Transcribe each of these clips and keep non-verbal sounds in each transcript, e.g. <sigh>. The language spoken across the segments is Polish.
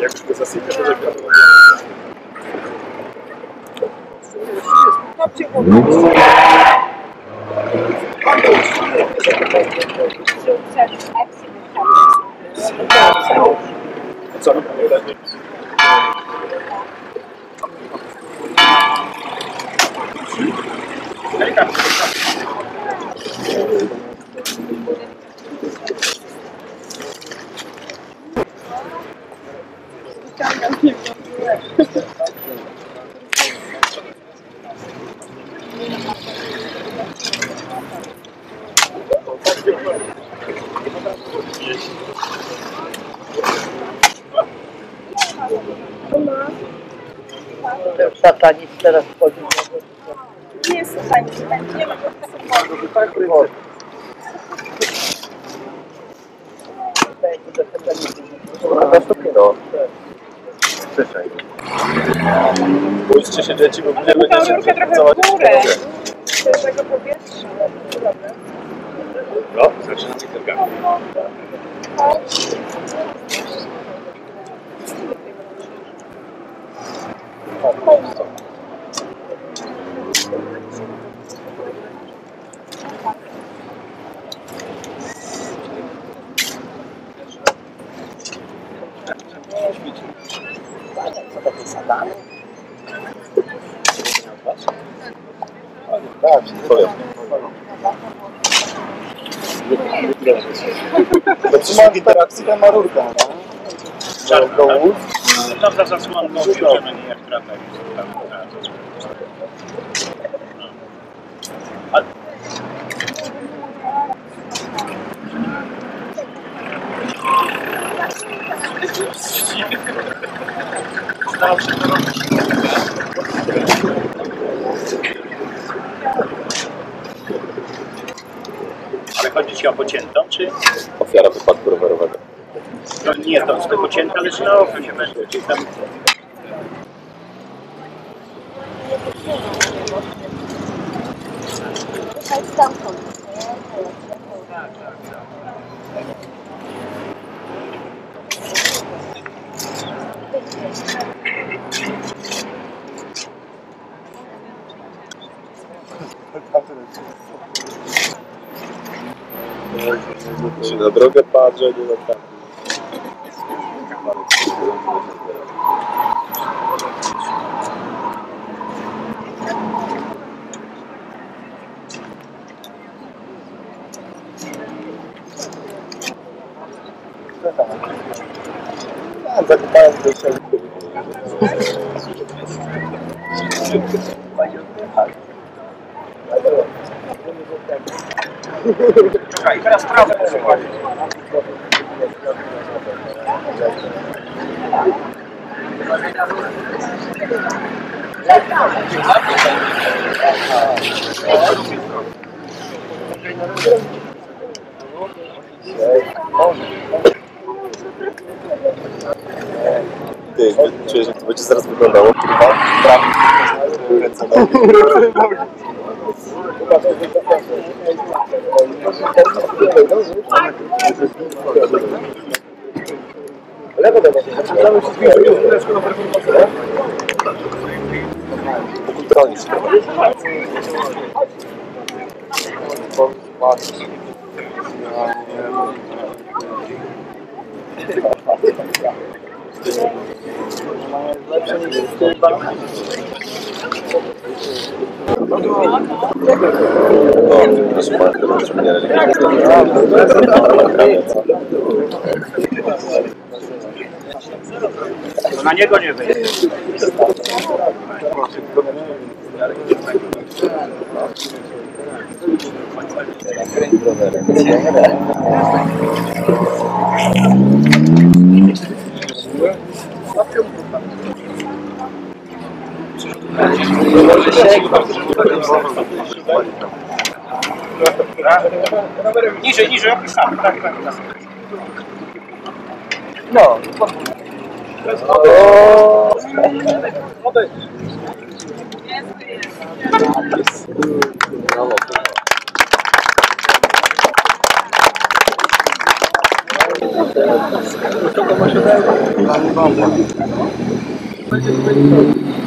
Jak już go zasypię, to żegnam. Co Satanist teraz wchodzi. Nie jest fajnie, nie ma go Przyszej. Bójcie się dzieci, bo nie Tą będziecie rurkę trochę w górę. Świeżego powietrza. No, zaczynamy kilka. Tak, powiem. To trzyma interakcji ta marurka, no. Do łód. To za zasłonką bierzemy nie jak trata jest tam. Ale chodzi ci o pociętą, czy? Ofiara wypadku rowerowego. No nie, to z tego cięta, lecz na oko nie będzie. Gdzieś tam <laughs> Czy na drogę patrzę, nie na do siebie. Czekaj, teraz prawę przykładzie. Ty, czujesz jak to będzie zaraz wyglądało? Kurwa, prawie ręce nogi. <laughs> Lewo do mnie. Zaczynamy się zbliżyć. Bronić. O, proszę pana, to już mnie na niego nie wyjdzie. Niżej, niżej opisamy. Tak, tak, tak. No. Nie, nie, nie,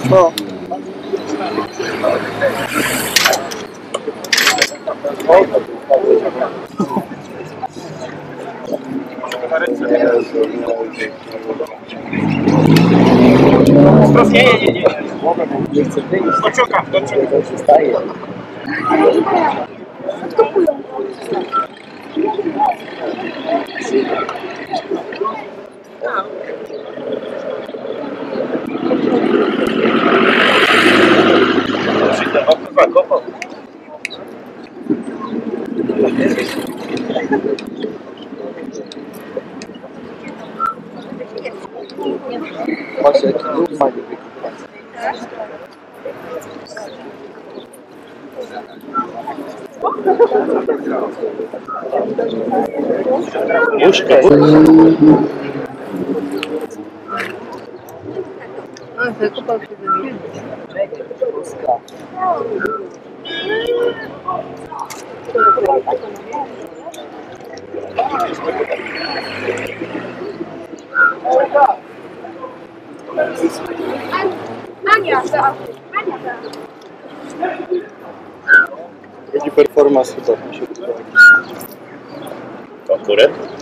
nie. Дочурка, дочурка. Откупил. Patrz, jaki normalnie Łóżka. No, wykupał się do mnie. Ania, za. Ania, za. Jaki performance chyba mi się podoba. Konkurent?